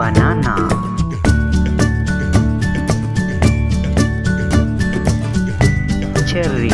banana. Cherry